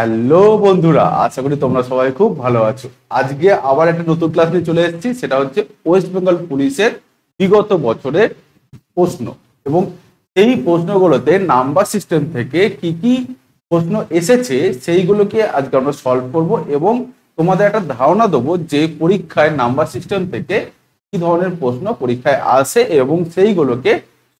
Hello বন্ধুরা, আশা করি তোমরা সবাই খুব ভালো আছো। আজকে আবার একটা নতুন ক্লাস নিয়ে চলে এসেছি, সেটা হচ্ছে ওয়েস্ট বেঙ্গল পুলিশের বিগত বছরের প্রশ্ন। এবং সেই প্রশ্নগুলোতে নাম্বার সিস্টেম থেকে কি কি প্রশ্ন এসেছে, সেইগুলোকে আজকে আমরা সলভ করব এবং তোমাদের একটা ধারণা দেবো যে পরীক্ষায় নাম্বার সিস্টেম থেকে কি ধরনের প্রশ্ন পরীক্ষায় আসে এবং সেইগুলোকে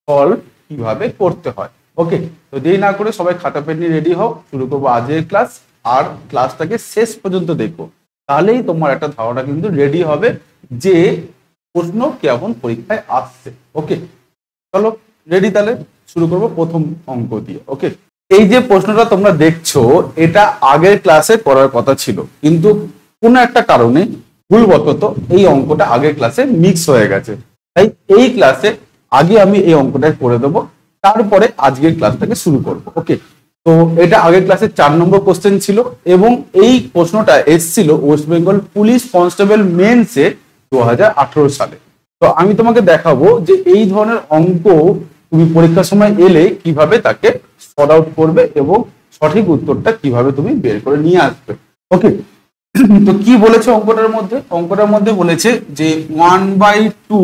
সলভ কীভাবে করতে হয়। ওকে তো দেরি না করে সবাই খাতা পেন নিয়ে রেডি হও, শুরু করব আজকের ক্লাস আর ক্লাসটাকে শেষ পর্যন্ত দেখো তাহলেই তোমার একটা ধারণা কিন্তু রেডি হবে যে প্রশ্ন কেমন পরীক্ষায় আসছে। ওকে চলো রেডি তাহলে শুরু করব প্রথম অঙ্ক দিয়ে। ওকে এই যে প্রশ্নটা তোমরা দেখছ, এটা আগের ক্লাসে করার কথা ছিল, কিন্তু কোনো একটা কারণে ভুলবশত এই অঙ্কটা আগের ক্লাসে মিক্স হয়ে গেছে। তাই এই ক্লাসে আগে আমি এই অঙ্কটা করে দেবো। তারপরে আজকের ক্লাসটাকে শুরু করব ওকে তো এটা আগের ক্লাসে চার নম্বর কোশ্চেন ছিল এবং এই প্রশ্নটা এসছিল ওয়েস্ট বেঙ্গল পুলিশ কনস্টেবল মেন্সে দু সালে। তো আমি তোমাকে দেখাবো যে এই ধরনের অঙ্ক তুমি পরীক্ষার সময় এলে কীভাবে তাকে সর্ট আউট করবে এবং সঠিক উত্তরটা কীভাবে তুমি বের করে নিয়ে আসবে ওকে তো কি বলেছে অঙ্কটার মধ্যে? অঙ্কটার মধ্যে বলেছে যে one by two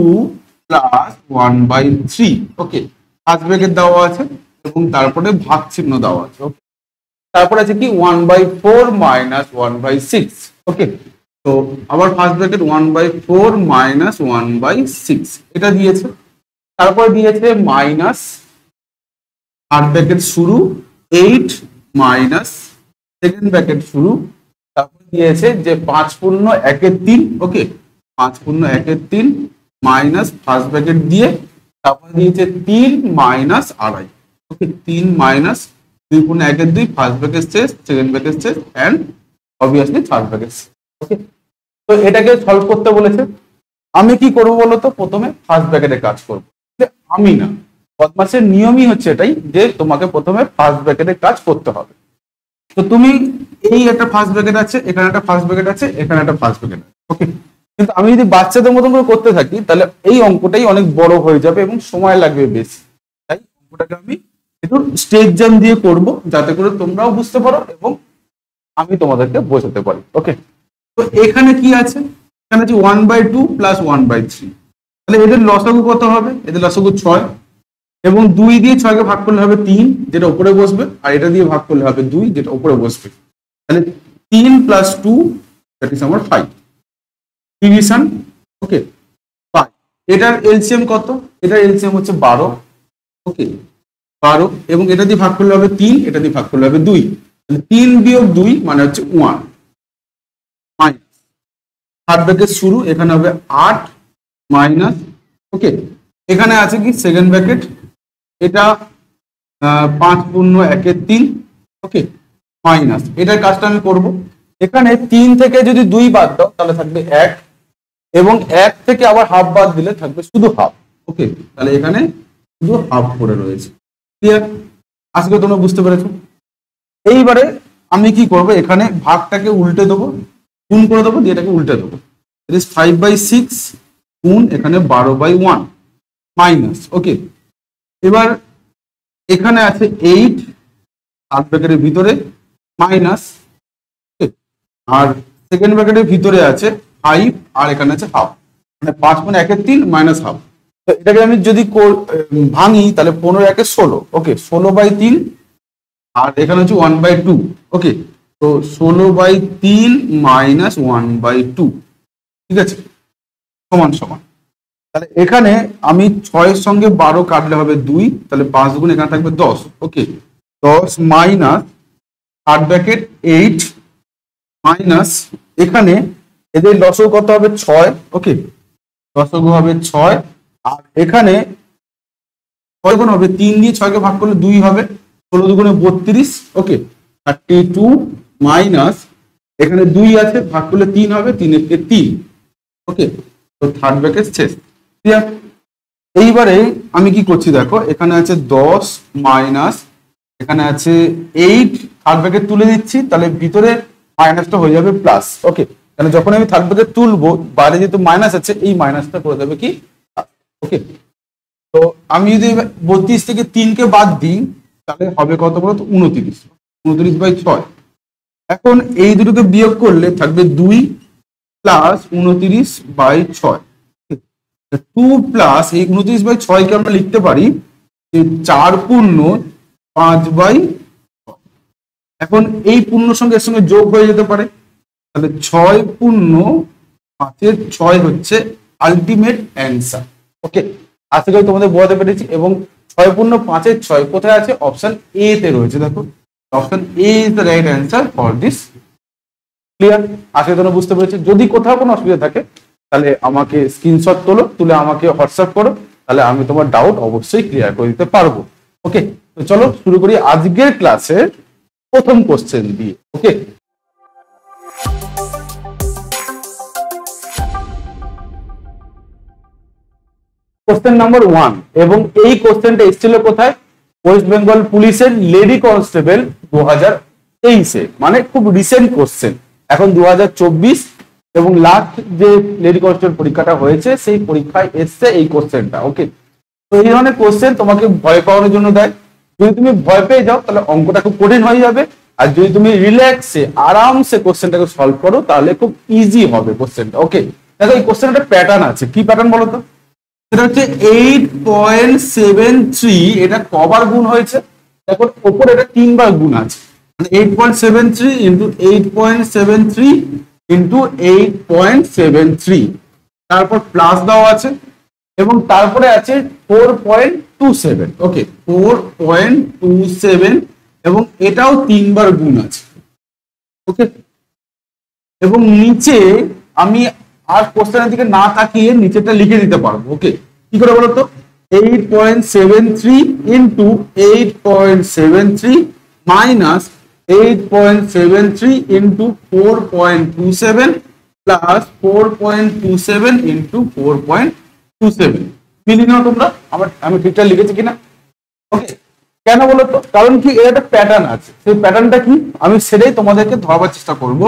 plus one by three okay bracket দেওয়া আছে এবং তারপরে ভাগ চিহ্ন দেওয়া আছে। ওকে তারপরে আছে কি? One by four minus one by six okay তো আবার first bracket one by four minus one by six এটা দিয়েছে। তারপরে দিয়েছে মাইনাস থার্ড ব্র্যাকেট শুরু এইট মাইনাস সেকেন্ড ব্র্যাকেট শুরু। তারপর দিয়েছে যে পাঁচ পূর্ণ একের তিন। ওকে পাঁচ পূর্ণ একের তিন মাইনাস ফার্স্ট ব্র্যাকেট দিয়ে তারপর দিয়েছে তিন মাইনাস আড়াই, ওকে, তিন মাইনাস দুই পূর্ণ একের দুই ফার্স্ট ব্র্যাকেট শেষ সেকেন্ড ব্র্যাকেট শেষ and obviously third bracket okay তো এটাকে সলভ করতে বলেছে। আমি কি করব বলতো? প্রথমে ফার্স্ট ব্র্যাকেটে কাজ করব। আমি না বদমাসের নিয়মই হচ্ছে এটাই যে তোমাকে প্রথমে ফার্স্ট ব্র্যাকেটে কাজ করতে হবে। তো তুমি এই একটা ফার্স্ট ব্র্যাকেট আছে, এখানে একটা ফার্স্ট ব্র্যাকেট আছে, এখানে একটা ফার্স্ট ব্যাকেট আছে ওকে কিন্তু আমি যদি বাচ্চাদের মতন করে করতে থাকি, তাহলে এই অঙ্কটাই অনেক বড় হয়ে যাবে এবং সময় লাগবে বেশি। তাই অঙ্কটাকে আমি একটু স্টেজ জ্যাম দিয়ে করব, যাতে করে তোমরাও বুঝতে পারো এবং আমি তোমাদেরকে বোঝাতে পারি। ওকে তো এখানে কি আছে? এখানে আছে one by two plus one by three তাহলে এদের লসাগু কত হবে? এদের লসাগু ছয়। এবং দুই দিয়ে ছয়কে ভাগ করলে হবে তিন, যেটা উপরে বসবে, আর এটা দিয়ে ভাগ করলে হবে দুই, যেটা উপরে বসবে। তাহলে তিন প্লাস টু দ্যাট ইজ আমার ফাইভ ডিভিশন ওকে ফাইভ এটার এলসিএম কত? এটার এলসিএম হচ্ছে বারো। ওকে বারো, এবং এটা দিয়ে ভাগ করলে হবে তিন, এটা দিয়ে ভাগ করলে হবে দুই। তিন বিয়োগ দুই মানে হচ্ছে ওয়ান মাইনাস থার্ড ব্র্যাকেট শুরু, এখানে হবে আট মাইনাস ওকে এখানে আছে কি? সেকেন্ড ব্র্যাকেট এটা পাঁচ পূর্ণ একের তিন ওকে মাইনাস এটার কাজটা আমি করব। এখানে তিন থেকে যদি দুই বাদ দাও, তাহলে থাকবে এক। এবং এক থেকে আবার হাফ বাদ দিলে থাকবে শুধু হাফ ওকে তাহলে এখানে শুধু হাফ করে রয়েছে। ক্লিয়ার আজকে তোমরা বুঝতে পেরেছ? এইবারে আমি কি করব? এখানে ভাগটাকে উল্টে দেবো, গুণ করে দেবো, দিয়ে এটাকে উল্টে দেবো। ইট ফাইভ বাই সিক্স গুণ এখানে বারো বাই ওয়ান মাইনাস ওকে এবার এখানে আছে এইট আট ব্র্যাকেটের ভিতরে মাইনাস আর সেকেন্ড ব্র্যাকেটের ভিতরে আছে ফাইভ আর এখানে আছে হাফ। মানে পাঁচ মানে একের তিন মাইনাস হাফ। তো এটাকে আমি যদি ভাঙি, তাহলে পনেরো একে ষোলো। ওকে ষোলো বাই তিন, আর এখানে হচ্ছে ওয়ান বাই টু ওকে তো ষোলো বাই তিন মাইনাস ওয়ান বাই টু ঠিক আছে? সমান সমান। তাহলে এখানে আমি ছয়ের সঙ্গে বারো কাটলে হবে দুই, তাহলে পাঁচ গুণ এখানে থাকবে দশ। ওকে দশ মাইনাস আট ব্যাকেট এইট মাইনাস এখানে এদের দশক কত হবে? ছয়। ওকে। দশক হবে ছয়। আর এখানে ছয় গুণ হবে তিন দিয়ে ছয়কে ভাগ করলে দুই হবে। ষোলো দুগুণে বত্রিশ। ওকে। থার্টি টু মাইনাস এখানে দুই আছে, ভাগ করলে তিন হবে তিন একে তিন। ওকে। তো থার্ড ব্যাকেট শেষ। এইবারে আমি কি করছি দেখো, এখানে আছে দশ মাইনাস এখানে আছে এইট থার্ড ব্যাকেট তুলে দিচ্ছি, তাহলে ভিতরে মাইনাসটা হয়ে যাবে প্লাস ওকে। তাহলে যখন আমি থার্ড ব্যাকেট তুলবো, বাইরে যেহেতু মাইনাস আছে, এই মাইনাসটা করে দেবে কি? ওকে তো আমি যদি বত্রিশ থেকে তিনকে বাদ দিই, তাহলে হবে কত বলো তো উনত্রিশ। উনত্রিশ বাই ছয়। এখন এই দুটোকে বিয়োগ করলে থাকবে দুই প্লাস উনত্রিশ বাই ছয়। টু প্লাস এই উনত্রিশ বাই ছয়কে আমরা লিখতে পারি যে চার পূর্ণ পাঁচ বাই এখন এই পূর্ণ সঙ্গে সঙ্গে যোগ হয়ে যেতে পারে। তাহলে ছয় পূর্ণ পাঁচের ছয় হচ্ছে আলটিমেট অ্যান্সার ওকে আশা করি তোমাদের বোঝাতে পেরেছি এবং ছয় পূর্ণ পাঁচের ছয় কোথায় আছে? অপশন এ তে রয়েছে। দেখো option A is the right answer for this clear আশা করি তোমরা বুঝতে পেরেছি। যদি কোথাও কোনো অসুবিধা থাকে, তাহলে আমাকে স্ক্রিনশট তোলো, তুলে আমাকে হোয়াটসঅ্যাপ করো, তাহলে আমি তোমার ডাউট অবশ্যই ক্লিয়ার করে দিতে পারব। ওকে তো চলো শুরু করি আজকের ক্লাসের প্রথম কোশ্চেন দিয়ে। ওকে কোশ্চেন নাম্বার ওয়ান এবং এই কোশ্চেনটা এসেছিল কোথায়? ওয়েস্ট বেঙ্গল পুলিশের লেডি কনস্টেবল দু হাজার তেইশে মানে খুব রিসেন্ট কোশ্চেন এখন দু হাজার চব্বিশ, এবং লাস্ট যে লেডি কনস্টেবল পরীক্ষাটা হয়েছে, সেই পরীক্ষায় এসছে এই কোশ্চেনটা ওকে তো এই ধরনের কোশ্চেন তোমাকে ভয় পাওয়ানোর জন্য দেয়। যদি তুমি ভয় পেয়ে যাও, তাহলে অঙ্কটা খুব কঠিন হয়ে যাবে। আর যদি তুমি রিল্যাক্সে আরামসে কোশ্চেনটাকে সলভ করো, তাহলে খুব ইজি হবে কোশ্চেনটা ওকে দেখো, এই কোশ্চেন একটা প্যাটার্ন আছে। কি প্যাটার্ন বলো তো সেটা হচ্ছে এইট পয়েন্ট সেভেন থ্রি এটা কবার গুণ হয়েছে। দেখো ওপরে এটা তিনবার গুণ আছে। মানে eight point seven three into eight point seven three into eight point seven three তারপর প্লাস দেওয়া আছে এবং তারপরে আছে four point two seven okay four point two seven এবং এটাও তিনবার গুণ আছে। ওকে এবং নিচে আমি আর কোশ্চেনের দিকে না তাকিয়ে নিচেটা লিখে দিতে পারব ওকে কি করে বলতো? Eight point seven three into eight point seven three minus eight point seven three into four point two seven plus four point two seven into four point two seven মিলিয়ে নাও তোমরা, আমার, আমি ঠিকঠাক লিখেছি কিনা? ওকে কেন বলতো? কারণ কি এর একটা প্যাটার্ন আছে। সেই প্যাটার্নটা কি? আমি সেটাই তোমাদেরকে ধরবার চেষ্টা করব।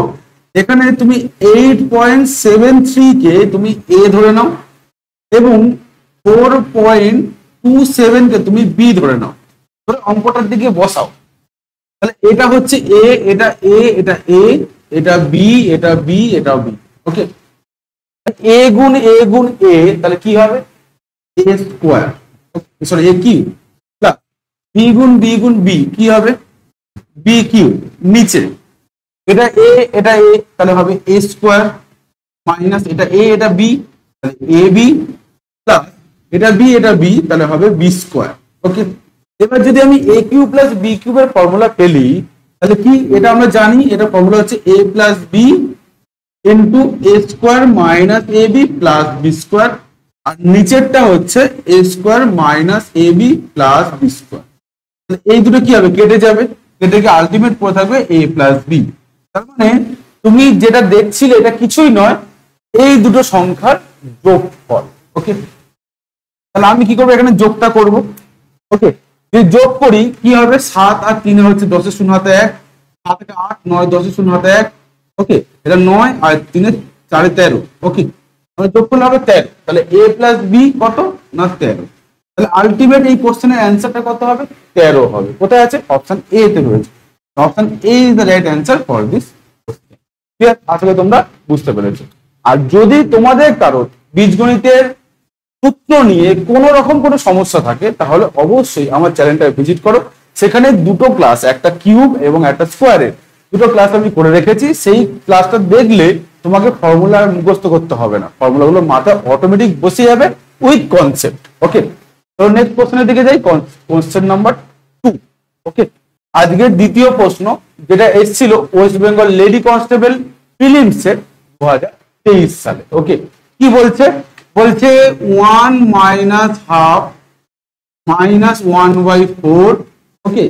এখানে তুমি এইট পয়েন্ট সেভেন থ্রি কে তুমি এ ধরে নাও এবং ফোর পয়েন্ট টু সেভেন কে তুমি বি ধরে নাও। ধরে অঙ্কটার দিকে বসাও। তাহলে এটা হচ্ছে এ এটা এ এটা এ এটা বি এটা বি এটা বি ওকে এ গুণ এ গুণ এ তাহলে কি হবে? A square sorry A cube B গুণ বি গুণ বি কি হবে? বি কিউ নিচে। এটা এ এটা এ তাহলে হবে এ স্কোয়ার মাইনাস এটা এ এটা বি তাহলে এ বি প্লাস এটা বি এটা বি তাহলে হবে বি স্কোয়ার ওকে এবার যদি আমি এ কিউ প্লাস বি কিউবের ফর্মুলা পেলি তাহলে কি এটা আমরা জানি? এটা ফর্মুলা হচ্ছে A plus B into A square minus A B plus B square আর নিচেরটা হচ্ছে A square minus A B plus B square এই দুটো কি হবে? কেটে যাবে। কেটে গিয়ে আলটিমেট পড়ে থাকবে? এ প্লাস বি তার মানে তুমি যেটা দেখছিলে এটা কিছুই নয়, এই দুটো সংখ্যার যোগ যোগফল ওকে তাহলে আমি কি করব? এখানে যোগটা করব ওকে যদি যোগ করি, কি হবে? সাত আর তিনে হচ্ছে দশের শূন্য হাতে এক, সাত আট, নয় দশের শূন্য হাতে এক ওকে এটা নয় আর তিনে চারে তেরো ওকে মানে যোগ করলে হবে তেরো, তাহলে এ প্লাস বি কত? না তেরো। তাহলে আলটিমেট এই কোশ্চেনের অ্যান্সারটা কত হবে? তেরো হবে। কোথায় আছে? অপশন এ তে রয়েছে। Option A is the right answer for this আসলে তোমরা বুঝতে পেরেছ। আর যদি তোমাদের কারও বীজগণিতের সূত্র নিয়ে কোন রকম কোনো সমস্যা থাকে, তাহলে অবশ্যই আমার চ্যানেলটা ভিজিট করো। সেখানে দুটো ক্লাস একটা কিউব এবং একটা স্কোয়ারের দুটো ক্লাস আমি করে রেখেছি। সেই ক্লাসটা দেখলে তোমাকে ফর্মুলা মুখস্থ করতে হবে না। ফর্মুলাগুলো মাথায় অটোমেটিক বসে যাবে উইথ কনসেপ্ট ওকে তো নেক্সট কোশ্চেনের দিকে যাই। কোশ্চেন নাম্বার টু ওকে আজকের দ্বিতীয় প্রশ্ন যেটা এসেছিল ওয়েস্ট বেঙ্গল লেডি কনস্টেবল ফিলিমসের দু তেইশ সালে। ওকে কি বলছে? বলছে one minus half minus one by four okay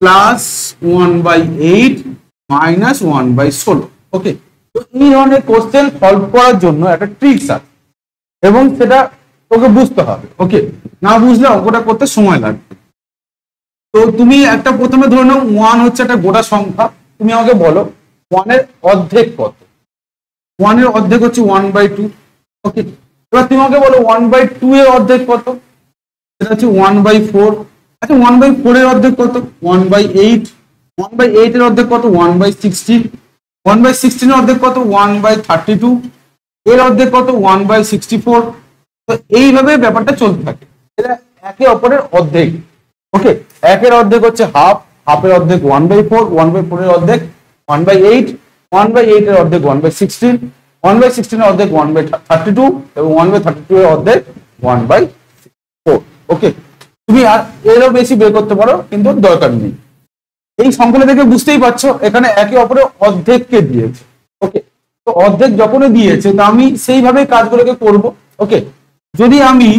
plus one by eight minus one by ষোলো। ওকে তো এই ধরনের কোশ্চেন সলভ করার জন্য একটা ট্রিক্স আছে এবং সেটা তোকে বুঝতে হবে। ওকে না বুঝলে অঙ্কটা করতে সময় লাগবে। তো তুমি একটা প্রথমে ধরে নাও ওয়ান হচ্ছে একটা গোটা সংখ্যা তুমি আমাকে বলো ওয়ানের অর্ধেক কত ওয়ানের অর্ধেক হচ্ছে ওয়ান বাই টু ওকে এবার তুমি আমাকে বলো ওয়ান বাই টু এর অর্ধেক কত সেটা হচ্ছে ওয়ান বাই ফোর আচ্ছা ওয়ান বাই ফোর এর অর্ধেক কত one by eight one by eight এর অর্ধেক কত one by sixteen one by sixteen এর অর্ধেক কত ওয়ান বাই থার্টি টু এর অর্ধেক কত ওয়ান বাই সিক্সটি ফোর তো এইভাবে ব্যাপারটা চলতে থাকে এটা একে অপরের অর্ধেক ওকে একের অর্ধেক হচ্ছে হাফ হাফের অর্ধেক one by four one by four এর অর্ধেক one by eight one by eight এর অর্ধেক one by sixteen one by sixteen এর অর্ধেক ওয়ান বাই থার্টি টু এবং ওয়ান বাই থার্টি টু এর অর্ধেক ওয়ান বাই ফোর ওকে তুমি আর এরও বেশি বের করতে পারো, কিন্তু দরকার নেই। এই সংখ্যাটা দেখে বুঝতেই পারছ, এখানে একে অপরের অর্ধেককে দিয়েছে। ওকে তো অর্ধেক যখনই দিয়েছে, তো আমি সেইভাবে কাজগুলোকে করব। ওকে যদি আমি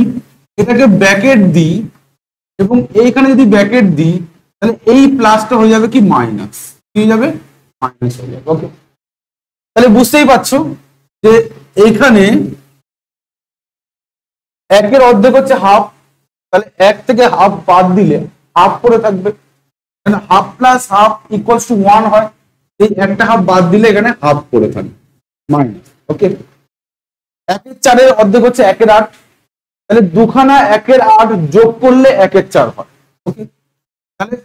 এটাকে ব্যাকেট দিই এবং এইখানে যদি ব্যাকেট দিই, তাহলে এই প্লাসটা হয়ে যাবে কি মাইনাস কি হয়ে যাবে? মাইনাস হয়ে যাবে ওকে তাহলে বুঝতেই পারছ যে এইখানে একের অর্ধেক হচ্ছে হাফ তাহলে এক থেকে হাফ বাদ দিলে হাফ পড়ে থাকবে। Half plus half equals to one হয়, এই একটা হাফ বাদ দিলে এখানে হাফ পড়ে থাকবে মাইনাস ওকে একের চারের অর্ধেক হচ্ছে একের আট তাহলে দুখানা একের আট যোগ করলে একের চার হয়। ওকে তাহলে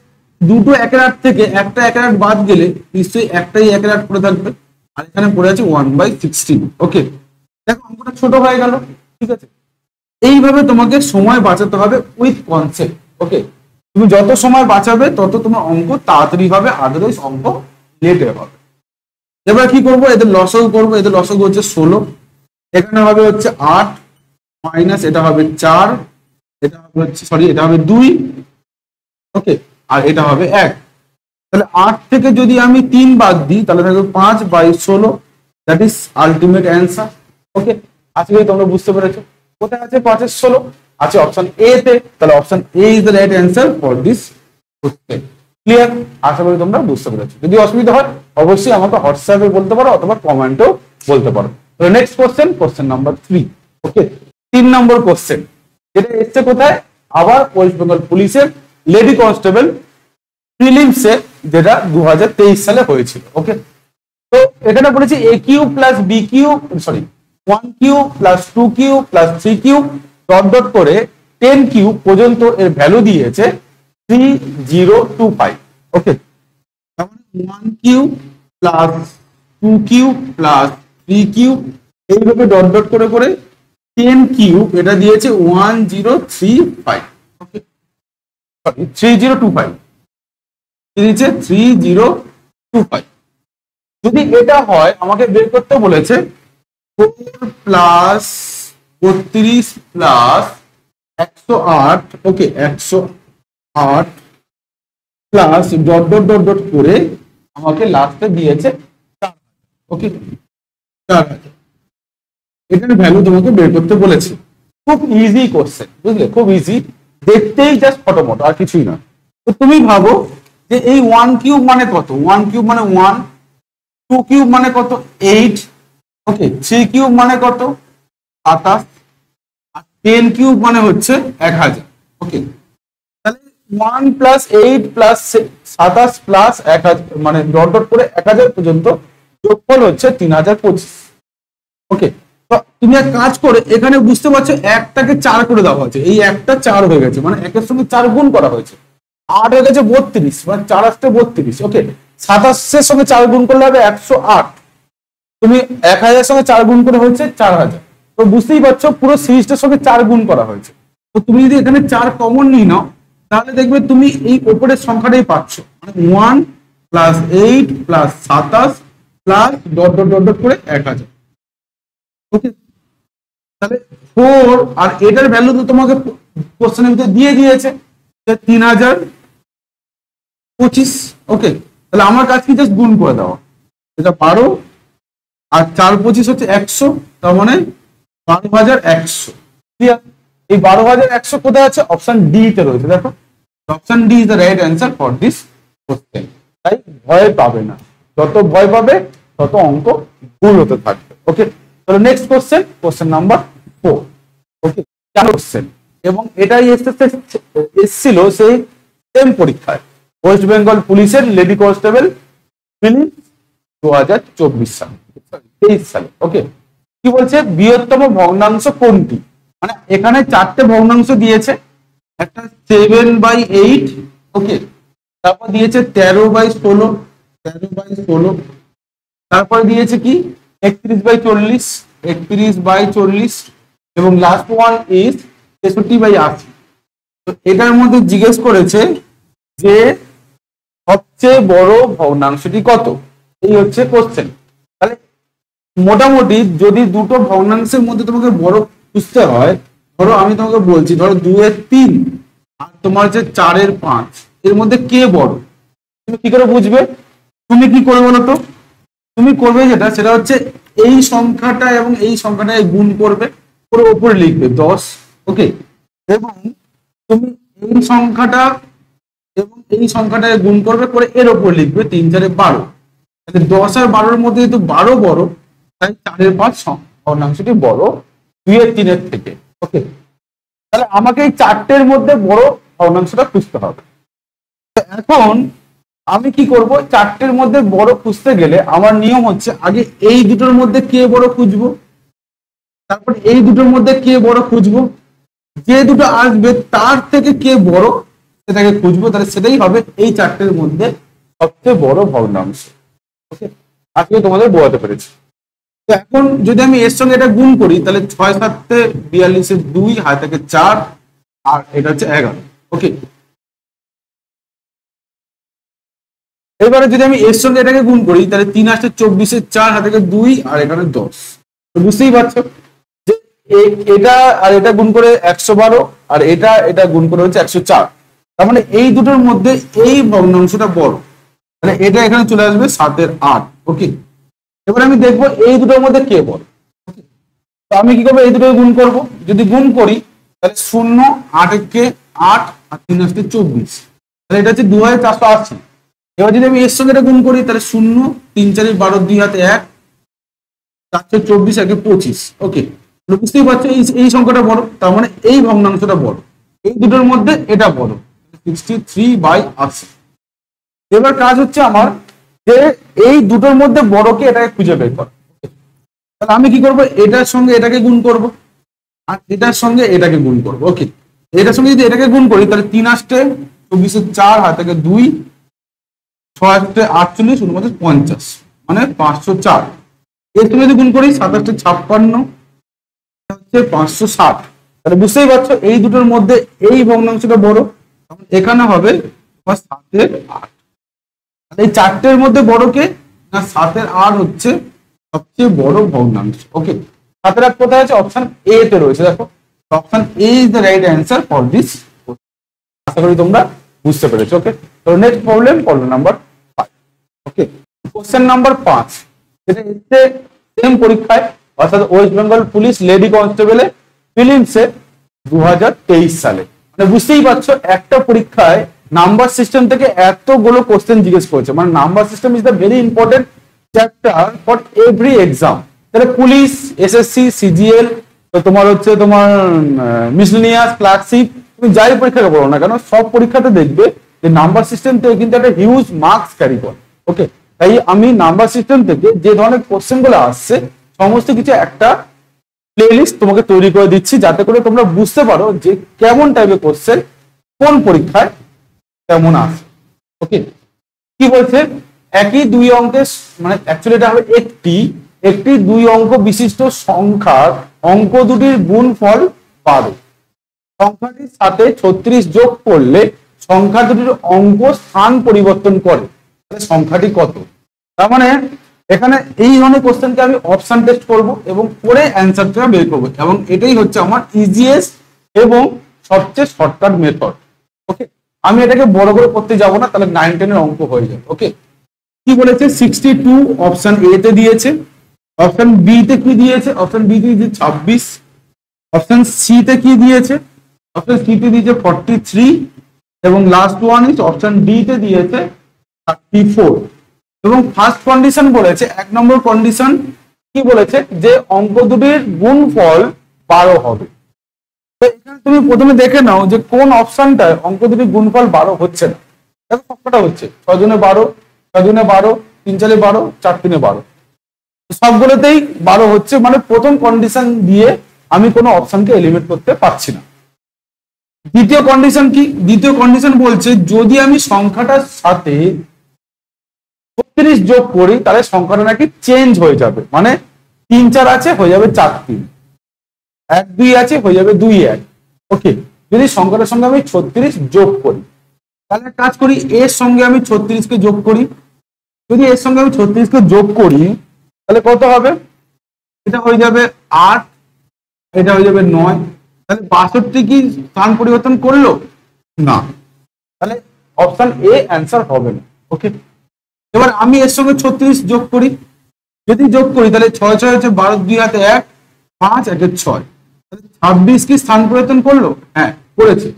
দুটো একের আট থেকে একটা একের আট বাদ গেলে নিশ্চয়ই একটাই একের আট পড়ে থাকবে। আর এখানে পড়ে আছে ওয়ান বাই সিক্সটিন ওকে দেখো, অঙ্কটা ছোট হয়ে গেল, ঠিক আছে? এইভাবে তোমাকে সময় বাঁচাতে হবে উইথ কনসেপ্ট ওকে তুমি যত সময় বাঁচাবে, তত তোমার অঙ্ক তাড়াতাড়ি হবে আদারওয়াইজ অঙ্ক লেটে হবে। এবার কি করব? এদের লসও করব। এদের লসও হচ্ছে ষোলো। এখানে হবে হচ্ছে আট। মাইনাস, এটা হবে চার, এটা হবে হচ্ছে সরি এটা হবে দুই ওকে আর এটা হবে এক। তাহলে আট থেকে যদি আমি তিন বাদ দিই, তাহলে থাকবে পাঁচ বাই ষোলো that is ultimate answer okay আজকে তোমরা বুঝতে পেরেছ? কোথায় আছে পাঁচের ষোলো? আছে অপশন এ তে। তাহলে option A is the right answer for this question clear আশা করি তোমরা বুঝতে পেরেছ। যদি অসুবিধা হয়, অবশ্যই আমাকে হোয়াটসঅ্যাপে বলতে পারো, অথবা কমেন্টেও বলতে পারো। Next question question number three okay তিন নম্বর কোশ্চেন যেটা এসছে কোথায়? আবার ওয়েস্ট বেঙ্গল পুলিশের লেডি কনস্টেবল প্রিলিমসে যেটা দু হাজার তেইশ সালে হয়েছিল ওকে তো এখানে বলেছি A Q plus B Q sorry one Q plus two Q plus three Q dot dot করে টেন কিউ পর্যন্ত এর ভ্যালু দিয়েছে three zero two five okay one Q plus two Q plus three Q এইভাবে dot dot করে করে ten Q এটা দিয়েছে one zero three five sorry three zero two five দিয়েছে? থ্রি জিরো টু ফাইভ যদি এটা হয়, আমাকে বের করতে বলেছে ফোর প্লাস বত্রিশ প্লাস একশো আট ওকে একশো আট plus dot dot dot dot করে আমাকে লাস্টে দিয়েছে ওকে চার হাজার। এটার ভ্যালু তোমাকে বের করতে বলেছে। খুব ইজি কোশ্চেন বুঝলে? খুব ইজি দেখতেই জাস্ট ফটোমটো আর কিছুই না। তো তুমি ভাবো যে এই ওয়ান কিউব মানে কত? ওয়ান কিউব মানে ওয়ান টু কিউব মানে কত? এইট ওকে থ্রি কিউব মানে কত? সাতাশ, আর টেন কিউব মানে হচ্ছে এক হাজার ওকে তাহলে ওয়ান প্লাস এইট প্লাস সাতাশ প্লাস এক হাজার মানে ডট ডট করে এক হাজার পর্যন্ত যোগফল হচ্ছে তিন হাজার পঁচিশ ওকে তুমি এক কাজ করে, এখানে বুঝতে পারছ একটাকে চার করে দেওয়া হয়েছে। এই একটা চার হয়ে গেছে মানে একের সঙ্গে চার গুণ করা হয়েছে। আট হয়ে গেছে বত্রিশ মানে চার আসতে বত্রিশ ওকে সাতাশের সঙ্গে চার গুণ করলে হবে একশো আট। তুমি এক হাজার সঙ্গে চার গুণ করে হয়েছে চার হাজার। তো বুঝতেই পারছ, পুরো সিরিজটার সঙ্গে চার গুণ করা হয়েছে। তো তুমি যদি এখানে চার কমন নিয়ে নাও, তাহলে দেখবে তুমি এই ওপরের সংখ্যাটাই পাচ্ছ। মানে ওয়ান প্লাস এইট প্লাস সাতাশ plus dot dot dot dot করে এক হাজার। ওকে তাহলে ফোর আর এটার ভ্যালু তো তোমাকে কোশ্চেনের ভিতরে দিয়ে দিয়েছে তিন হাজার পঁচিশ। ওকে তাহলে আমার কাজ কি জাস্ট গুণ করে দেওয়া এটা বারো আর চার পঁচিশ হচ্ছে একশো, তার মানে বারো হাজার একশো। ক্লিয়ার এই বারো হাজার একশো কোথায় আছে? অপশন ডি তে রয়েছে। দেখো option D is the right answer for this question তাই ভয় পাবে না। যত ভয় পাবে, তত অঙ্ক ভুল হতে থাকবে। ওকে তাহলে next question question number four okay কেন কোশ্চেন এবং এটাই এসেছে এসছিল সেই সেম পরীক্ষায়। ওয়েস্ট বেঙ্গল পুলিশের লেডি কনস্টেবল ফিলিপ দু হাজার চব্বিশ সালে, তেইশ সালে ওকে কি বলছে? বৃহত্তম ভগ্নাংশ কোনটি? মানে এখানে চারটে ভগ্নাংশ দিয়েছে, একটা সেভেন বাই এইট ওকে তারপর দিয়েছে তেরো বাই ষোলো, তেরো বাই ষোলো, তারপরে দিয়েছে কি? একত্রিশ বাই চল্লিশ, একত্রিশ বাই চল্লিশ, এবং লাস্ট ওয়ান ইজ তেষট্টি বাই আশি। তো এটার মধ্যে জিজ্ঞেস করেছে যে সবচেয়ে বড় ভগ্নাংশটি কত? এই হচ্ছে কোশ্চেন তাহলে মোটামুটি যদি দুটো ভগ্নাংশের মধ্যে তোমাকে বড় খুঁজতে হয়, ধরো আমি তোমাকে বলছি, ধরো দুয়ের তিন আর তোমার হচ্ছে চারের পাঁচ, এর মধ্যে কে বড়? তুমি কি করে বুঝবে? তুমি কি করবে বলো তো? তুমি করবে যেটা, সেটা হচ্ছে এই সংখ্যাটা এবং এই সংখ্যাটা গুণ করবে, পুরো উপরে লিখবে দশ ওকে এবং তুমি এই সংখ্যাটা এবং এই সংখ্যাটা গুণ করবে, করে এর ওপর লিখবে তিন চারে বারো। দশ আর বারোর মধ্যে যেহেতু বারো বড় তাই চারের পাঁচ ভগ্নাংশটি বড় এর তিনের থেকে ওকে তাহলে আমাকে এই চারটের মধ্যে বড় ভগ্নাংশটা খুঁজতে হবে। এখন আমি কি করব? চারটের মধ্যে বড় খুঁজতে গেলে আমার নিয়ম হচ্ছে আগে এই দুটোর মধ্যে কে বড় খুঁজবো? তারপর এই দুটোর মধ্যে কে বড় খুঁজবো? যে দুটো আসবে তার থেকে কে বড় সেটাকে খুঁজবো, তাহলে সেটাই হবে এই চারটের মধ্যে সবচেয়ে বড় ভগ্নাংশ। ওকে আজকে তোমাদের বোঝাতে পেরেছি। তো এখন যদি আমি এর সঙ্গে এটা গুণ করি, তাহলে ছয় সাতে বিয়াল্লিশে দুই হাত চার, আর এটা হচ্ছে এগারো। ওকে এবারে যদি আমি এর সঙ্গে এটাকে গুণ করি, তাহলে তিন আসতে চব্বিশে চার হাতে দুই, আর এখানে দশ। বুঝতেই পারছ যে এটা আর এটা গুণ করে একশো বারো, আর এটা এটা গুণ করে হচ্ছে একশো চার। তার মানে এই দুটোর মধ্যে এই ভগ্নাংশটা বড়। তাহলে এটা এখানে চলে আসবে সাতের আট ওকে এবার আমি দেখব এই দুটোর মধ্যে কে বড় তো আমি কি করব? এই দুটো গুণ করব। যদি গুণ করি, তাহলে শূন্য আট একে আট, আর তিন আসতে চব্বিশ। তাহলে এটা হচ্ছে দু হাজার চারশো আশি। এবার যদি আমি এর সঙ্গে এটা গুণ করি, তাহলে শূন্য, তিন, চারি বারো, দুই, হাতে এক চারশো চব্বিশ, একে পঁচিশ। ওকে বুঝতেই পারছ, এই এই সংখ্যাটা বড়, তার মানে এই ভগ্নাংশটা বড়। এই দুটোর মধ্যে এটা বড় সিক্সটি থ্রি বাই আশি এবার কাজ হচ্ছে আমার যে এই দুটোর মধ্যে বড়কে এটাকে খুঁজে বের করা। তাহলে আমি কি করব? এটার সঙ্গে এটাকে গুণ করব, আর এটার সঙ্গে এটাকে গুণ করব। ওকে, এটার সঙ্গে যদি এটাকে গুণ করি, তাহলে তিন আসতে চব্বিশে চার হাত দুই ছয় আটচল্লিশ, উনপঞ্চাশ, পঞ্চাশ মানে পাঁচশো চার। এর সঙ্গে যদি গুণ করি সাতাশটা ছাপ্পান্ন, হচ্ছে পাঁচশো ষাট। তাহলে বুঝতেই পারছ, এই দুটোর মধ্যে এই ভগ্নাংশটা বড় এখানে হবে তোমার সাতের আট। এই চারটের মধ্যে বড় কে? না, সাতের আট হচ্ছে সবচেয়ে বড় ভগ্নাংশ। ওকে সাতের আট কোথায় আছে? অপশন এ তে রয়েছে, দেখো। Option A is the right answer for this আশা করি তোমরা বুঝতে পেরেছ ওকে তো next problem problem number okay question number পাঁচ। যেটা এসছে সেম পরীক্ষায়, অর্থাৎ ওয়েস্ট বেঙ্গল পুলিশ লেডি কনস্টেবলে ফিলিমসে দু সালে। মানে বুঝতেই পারছ, একটা পরীক্ষায় নাম্বার সিস্টেম থেকে এতগুলো কোশ্চেন জিজ্ঞেস করেছে। মানে number system is the very important chapter for every exam তাহলে পুলিশ এসএসসি সিজিএল তো তোমার হচ্ছে তোমার মিসলিনিয়াস ক্লার্কশিপ তুমি যাই পরীক্ষাকে বলো না কেন, সব পরীক্ষাতে দেখবে যে নাম্বার সিস্টেম থেকে কিন্তু একটা হিউজ মার্কস ক্যারি করে। ওকে তাই আমি নাম্বার সিস্টেম থেকে যে ধরনের কোশ্চেনগুলো আসছে, সমস্ত কিছু একটা প্লেলিস্ট তোমাকে তৈরি করে দিচ্ছি, যাতে করে তোমরা বুঝতে পারো যে কেমন টাইপের কোশ্চেন কোন পরীক্ষায় কেমন আসে। ওকে কি বলছে? একই দুই অঙ্কের মানে অ্যাকচুয়ালি এটা হবে একটি একটি দুই অঙ্ক বিশিষ্ট সংখ্যার অঙ্ক দুটির গুণফল বারো সংখ্যাটির সাথে ছত্রিশ যোগ করলে সংখ্যা দুটির অঙ্ক স্থান পরিবর্তন করে। সংখ্যাটি কত? তার মানে এখানে এই ধরনের কোশ্চেনকে আমি অপশন টেস্ট করব এবং পরে অ্যান্সারটা বের করব। এবং এটাই হচ্ছে আমার ইজিএস্ট এবং সবচেয়ে শর্টকাট মেথড ওকে আমি এটাকে বড় করে করতে যাব না, তাহলে নাইন টেনের অঙ্ক হয়ে যাবে। ওকে কি বলেছে? সিক্সটি টু অপশন এ তে দিয়েছে। অপশন বি তে কি দিয়েছে? অপশন বি তে দিয়েছে ছাব্বিশ। অপশন সি তে কি দিয়েছে? অপশন সি তে দিয়েছে ফর্টি থ্রি এবং last one is option D তে দিয়েছে থার্টি এবং ফার্স্ট কন্ডিশন বলেছে, এক নম্বর কন্ডিশন কি বলেছে? যে অঙ্ক দুটির গুণফল বারো হবে। তুমি প্রথমে দেখে নাও যে কোন অপশনটায় অঙ্ক দুটির বারো হচ্ছে না। সবকটা হচ্ছে? বারো বারো, তিন বারো, চার তিনে বারো। সবগুলোতেই বারো হচ্ছে মানে প্রথম কন্ডিশন দিয়ে আমি কোনো অপশনকে এলিমিনেট করতে পারছি না। দ্বিতীয় কন্ডিশন কি? দ্বিতীয় কন্ডিশন বলছে, যদি আমি সংখ্যাটার সাথে ছত্রিশ যোগ করি, তাহলে সংখ্যাটা নাকি চেঞ্জ হয়ে যাবে। মানে তিন চার আছে, হয়ে যাবে চার তিন। এক, দুই আছে, হয়ে যাবে দুই এক। ওকে যদি সংখ্যাটার সঙ্গে আমি ছত্রিশ যোগ করি, তাহলে কাজ করি, এর সঙ্গে আমি ছত্রিশকে যোগ করি। যদি এর সঙ্গে আমি ছত্রিশকে যোগ করি, তাহলে কত হবে? এটা হয়ে যাবে আট, এটা হয়ে যাবে নয়। তাহলে বাষট্টি কি স্থান পরিবর্তন করল? না। তাহলে অপশন এ অ্যান্সার হবে না। ওকে এবার আমি এর সঙ্গে ছত্রিশ যোগ করি। যদি যোগ করি, তাহলে ছয় ছয় হচ্ছে বারো, দুই হাতে এক, পাঁচ একের ছয়। ছাব্বিশ কি স্থান পরিবর্তন করল? হ্যাঁ করেছে।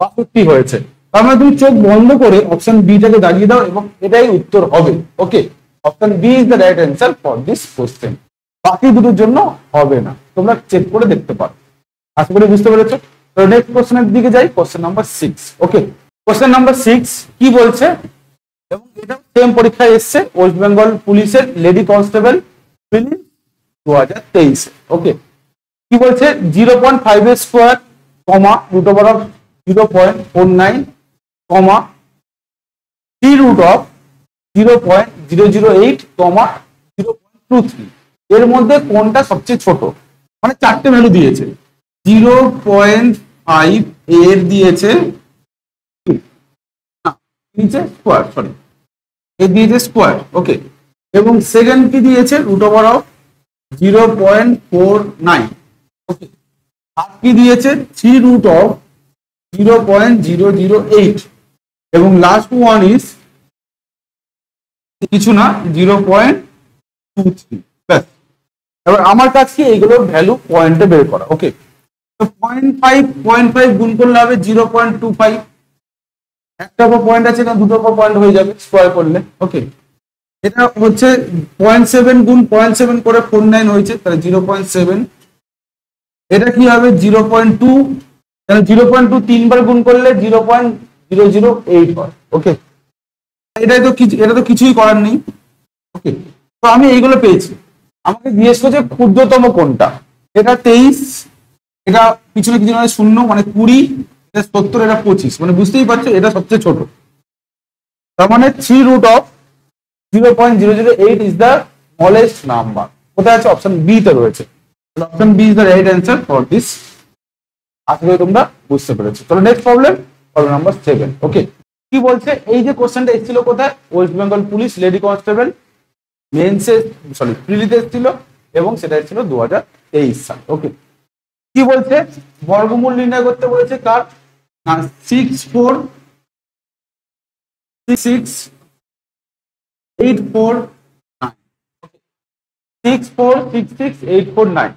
বাষট্টি হয়েছে। তার মানে তুমি চোখ বন্ধ করে অপশন বিটাকে দাঁড়িয়ে দাও এবং এটাই উত্তর হবে। Okay option B is the right answer for this question বাকি দুটোর জন্য হবে না। তোমরা চেক করে দেখতে পারো। আশা করি বুঝতে পেরেছ? তো নেক্সট কোশ্চেনের দিকে যাই question number six okay question number six কি বলছে? এবং এটা সেম পরীক্ষায় এসছে, ওয়েস্ট বেঙ্গল পুলিশের লেডি কনস্টেবল ফিলিম দু হাজার তেইশে। ওকে কি বলছে? জিরো পয়েন্ট ফাইভ এর square, comma root over of zero point four nine, comma three root of zero point zero zero eight, comma, zero point two three. এর মধ্যে কোনটা সবচেয়ে ছোট? মানে চারটে ভ্যালু দিয়েছে। জিরো পয়েন্ট ফাইভ এর দিয়েছে নিচে স্কোয়ার সরি এ দিয়েছে স্কোয়ার ওকে এবং সেকেন্ড কি দিয়েছে? Root over of zero point four nine okay আর কি দিয়েছে? Three root of zero point zero zero eight এবং লাস্ট ওয়ান ইজ কিছু না জিরো পয়েন্ট টু থ্রি ব্যাস। এবার আমার কাজ কি এইগুলোর ভ্যালু পয়েন্টে বের করা okay point five point five গুণ করলে হবে জিরো পয়েন্ট টু ফাইভ একটা উপর পয়েন্ট আছে না দুটো উপর পয়েন্ট হয়ে যাবে স্কোয়ার করলে। ওকে এটা হচ্ছে পয়েন্ট সেভেন গুণ পয়েন্ট সেভেন করে ফোর নাইন হয়েছে, তাহলে জিরো পয়েন্ট সেভেন এটা কি হবে? জিরো পয়েন্ট টু তাহলে জিরো পয়েন্ট টু তিনবার গুণ করলে zero point zero zero eight হয়। ওকে এটাই তো কিছু এটা তো কিছুই করার নেই। ওকে তো আমি এইগুলো পেয়েছি। আমাকে জিজ্ঞেস করছে ক্ষুদ্রতম কোনটা? এটা তেইশ, এটা পিছনে কিছু মানে শূন্য মানে কুড়ি। সত্তর এটা পঁচিশ। মানে বুঝতেই পারছ, এটা সবচেয়ে ছোট। তার মানে three root of zero point zero zero eight is the smallest number কোথায় আছে অপশন বি তে রয়েছে? Option B is the right answer for this আশা করি তোমরা বুঝতে পেরেছ। তাহলে next problem problem number seven okay কি বলছে? এই যে কোশ্চেনটা এসেছিল কোথায়? West Bengal police lady constable মেন্সে sorry প্রিলিতে এসেছিল এবং সেটা এসেছিল দু হাজার তেইশ সাল। ওকে কি বলছে? বর্গমূল নির্ণয় করতে বলেছে কার? Six four six eight four nine six four six six eight four nine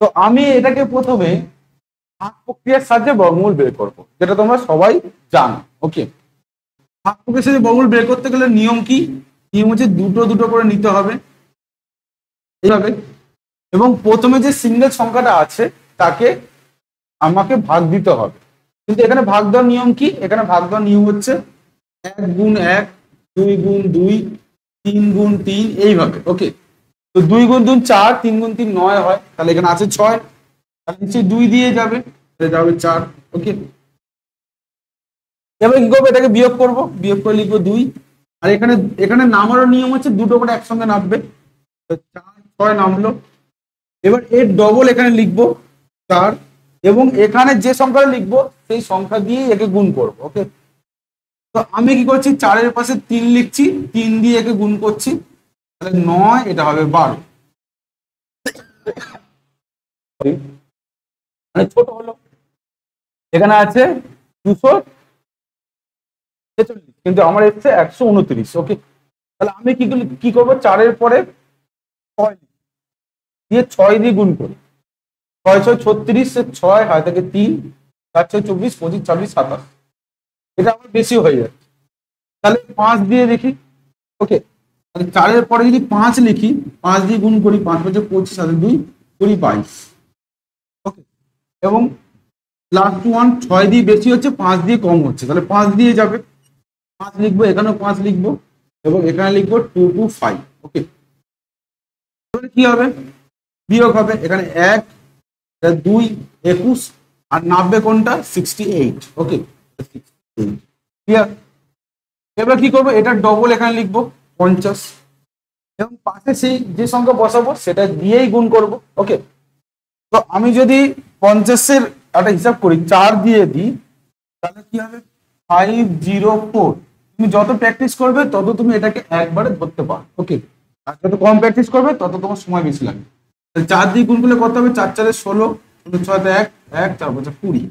তো আমি এটাকে প্রথমে ভাগ প্রক্রিয়ার সাহায্যে বর্গমূল বের করব, যেটা তোমরা সবাই জানো ওকে ভাগ প্রক্রিয়ার সাহায্যে বর্গমূল বের করতে গেলে নিয়ম কি? নিয়ম হচ্ছে দুটো দুটো করে নিতে হবে, এইভাবে। এবং প্রথমে যে সিঙ্গেল সংখ্যাটা আছে, তাকে আমাকে ভাগ দিতে হবে। কিন্তু এখানে ভাগ দেওয়ার নিয়ম কি? এখানে ভাগ দেওয়ার নিয়ম হচ্ছে এক গুণ এক, দুই গুণ দুই, তিন গুণ তিন, এইভাবে ওকে তো দুই গুণ দুই চার, তিন গুণ তিন নয় হয়, তাহলে এখানে আছে ছয়। তাহলে নিশ্চয়ই দুই দিয়ে যাবে যাবে চার ওকে এবার কি করব? এটাকে বিয়োগ করব, বিয়োগ করে লিখব দুই। আর এখানে এখানে নামারও নিয়ম হচ্ছে দুটো করে একসঙ্গে নামবে। চার, ছয় নামলো। এবার এর ডবল এখানে লিখব চার এবং এখানে যে সংখ্যাটা লিখব, সেই সংখ্যা দিয়ে একে গুণ করব ওকে তো আমি কি করছি? চারের পাশে তিন লিখছি, তিন দিয়ে একে গুণ করছি, তাহলে নয়, এটা হবে বারো। মানে ছোট হলো। এখানে আছে দুশো ছেচল্লিশ কিন্তু আমার এসছে একশো উনত্রিশ ওকে তাহলে আমি কি কি করব? চারের পরে ছয়। দিয়ে ছয় দিয়ে গুণ করি। ছয় ছয় ছত্রিশ ছয় হয় থেকে তিন, চার ছয় চব্বিশ, পঁচিশ, ছাব্বিশ, সাতাশ। এটা আমার বেশি হয়ে যাচ্ছে। তাহলে পাঁচ দিয়ে দেখি। ওকে, তাহলে চারের পরে যদি পাঁচ লিখি, পাঁচ দিয়ে গুণ করি পাঁচ বছর পঁচিশ, সাথে দুই কুড়ি বাইশ। ওকে, এবং লাস্ট ওয়ান ছয় দিয়ে বেশি হচ্ছে, পাঁচ দিয়ে কম হচ্ছে। তাহলে পাঁচ দিয়ে যাবে। পাঁচ লিখব, এখানেও পাঁচ লিখব, এবং এখানে লিখব টু টু ফাইভ ওকে কি হবে? বিয়োগ হবে, এখানে এক দুই একুশ আর নাববে কোনটা? সিক্সটি এইট ওকে এবার কি করব? এটা ডবল এখানে লিখব, পঞ্চাশ। এবং পাশে সেই যে সংখ্যা বসাবো, সেটা দিয়েই গুণ করব। ওকে তো আমি যদি পঞ্চাশের একটা হিসাব করি, চার দিয়ে দিই, তাহলে কি হবে? ফাইভ জিরো ফোর তুমি যত প্র্যাকটিস করবে, তত তুমি এটাকে একবারে ধরতে পারো। ওকে আর যত কম প্র্যাকটিস করবে, তত তোমার সময় বেশি লাগবে। চার দিয়ে গুণ করলে কত হবে? চার চারে ষোলো ছয় এক এক, চার বছর কুড়ি।